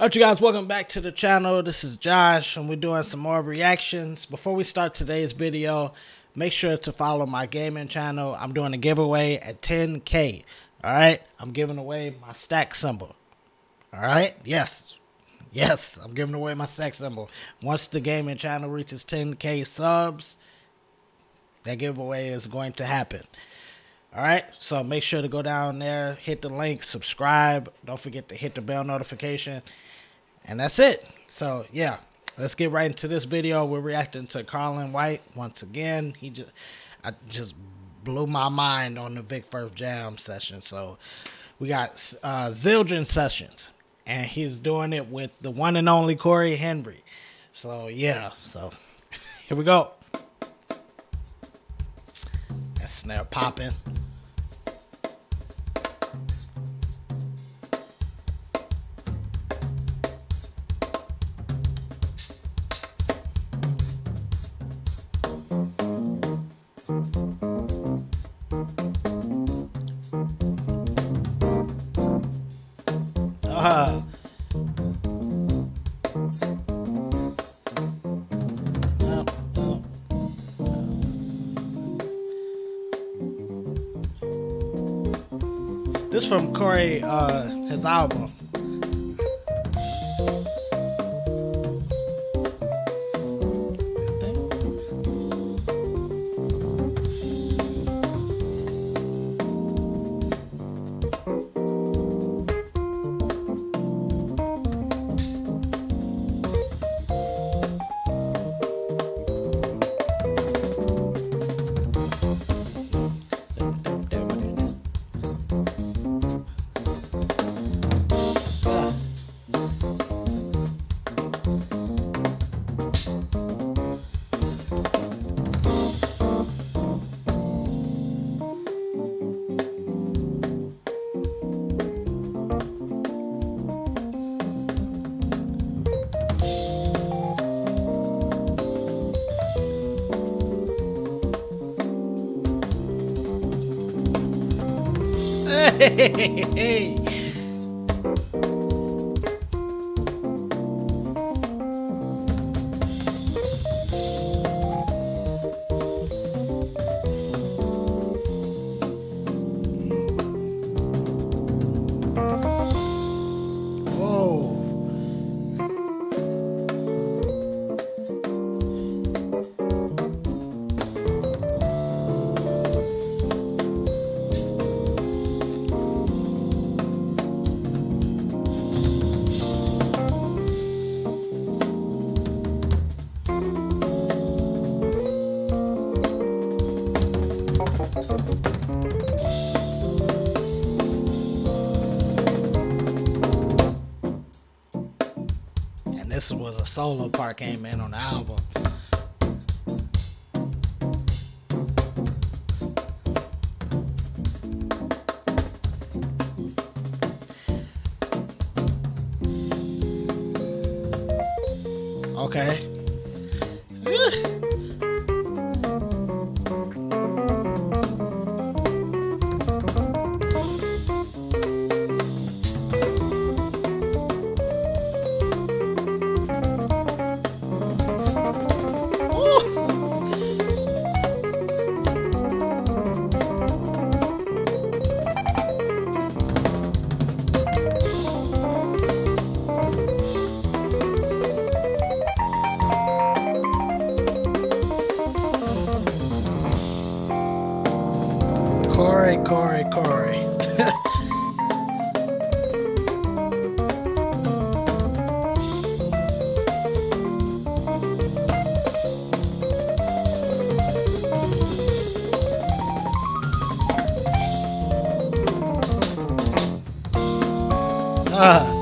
Alright, you guys, welcome back to the channel. This is Josh, and we're doing some more reactions. Before we start today's video, make sure to follow my gaming channel. I'm doing a giveaway at 10K. Alright, I'm giving away my stack cymbal. Alright, yes, yes, I'm giving away my stack cymbal. Once the gaming channel reaches 10K subs, that giveaway is going to happen. All right, so make sure to go down there, hit the link, subscribe. Don't forget to hit the bell notification. And that's it. So, yeah, let's get right into this video. We're reacting to Carlin White once again. He just, I just blew my mind on the Vic Firth Jam session. So, we got uh, Zildjian Sessions, and he's doing it with the one and only Cory Henry. So, yeah, so here we go. That snare popping. Uh, this from Cory uh, his album. Hey, And this was a solo part came in on the album. Okay. Ah.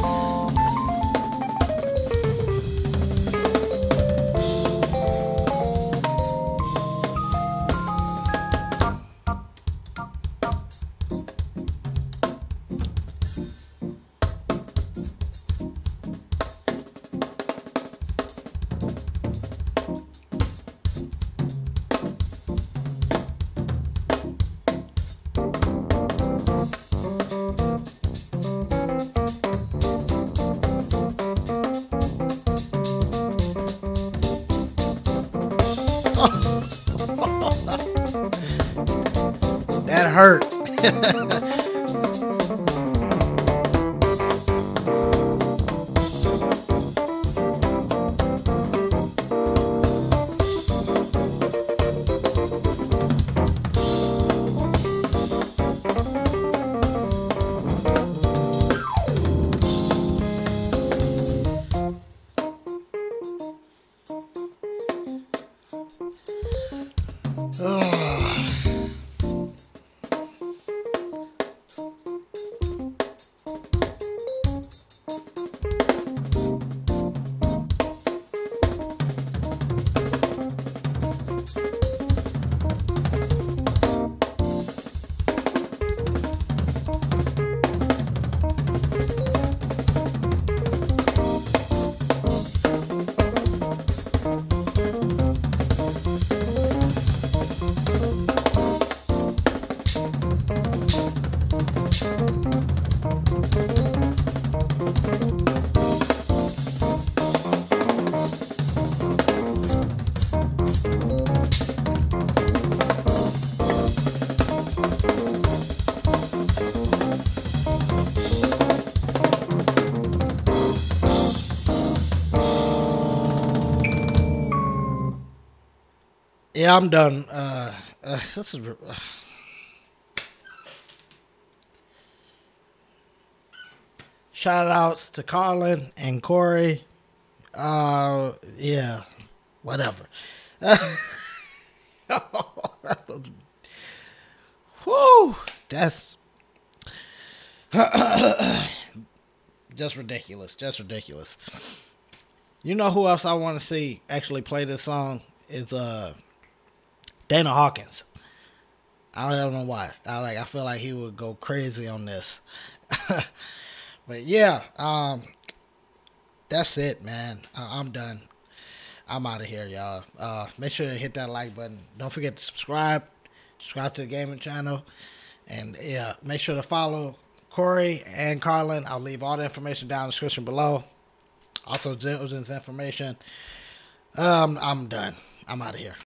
Hurt. Yeah, I'm done. Uh, uh, this is. Uh, shout outs to Carlin and Cory. Uh, yeah, whatever. Whoo, that's just ridiculous. Just ridiculous. You know who else I want to see actually play this song is uh Dana Hawkins. I don't know why. I like. I feel like he would go crazy on this. but yeah, um, that's it, man. I- I'm done. I'm out of here, y'all. Uh, make sure to hit that like button. Don't forget to subscribe. Subscribe to the gaming channel, and yeah, make sure to follow Cory and Carlin. I'll leave all the information down in the description below. Also, Jill's information. Um, I'm done. I'm out of here.